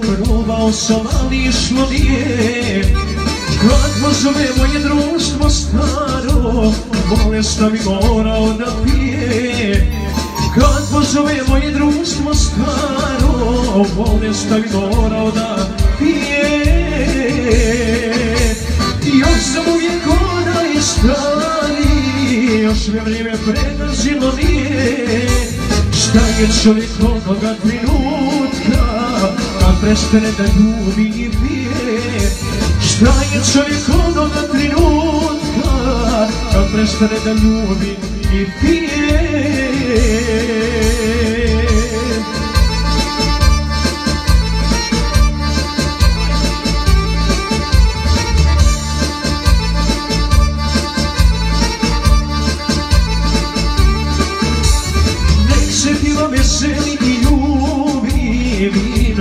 Probao sam, ali išlo nije Kad pozove moje društvo staro Bolestan mi morao da pije. Kad pozove moje društvo staro Bolestan mi morao da pije. Još sam uvijek onaj stari Još me vrijeme pregazilo nije. Šta je čovjek onoga Kad prestane da ljubi pije Šta je čovjek onoga trenutka Kad prestane da ljubi i pije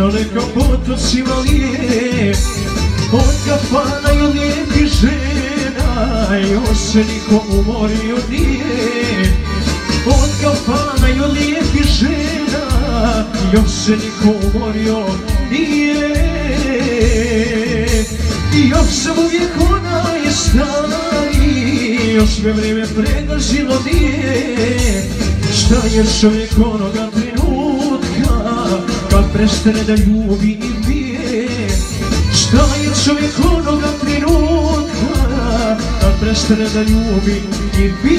neka potocima lije Od kafana i od lijepih žena Još se niko umorio nije. Od kafana i od lijepih žena Još se niko umorio nije. I još sam uvijek onaj stari Još me vrijeme pregazilo nije. Šta je čovjek onoga prestane da ljubi i pije. Šta je čovjek onoga trenutka Kad prestane da ljubi i pije